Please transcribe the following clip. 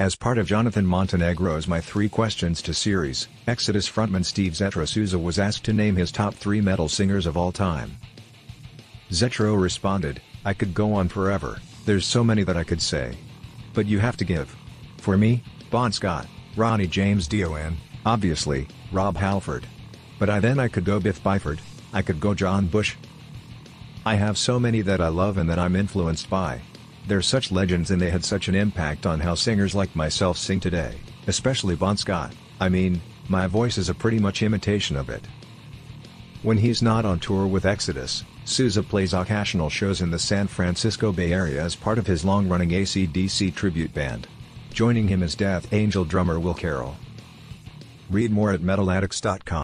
As part of Jonathan Montenegro's My Three Questions to series, Exodus frontman Steve Zetro Souza was asked to name his top three metal singers of all time. Zetro responded, I could go on forever, there's so many that I could say. But you have to give. For me, Bon Scott, Ronnie James Dio and, obviously, Rob Halford. But I then I could go Biff Byford, I could go John Bush. I have so many that I love and that I'm influenced by. They're such legends and they had such an impact on how singers like myself sing today, especially Bon Scott, I mean, my voice is a pretty much imitation of it. When he's not on tour with Exodus, Souza plays occasional shows in the San Francisco Bay Area as part of his long-running AC/DC tribute band. Joining him is Death Angel drummer Will Carroll. Read more at metaladdicts.com.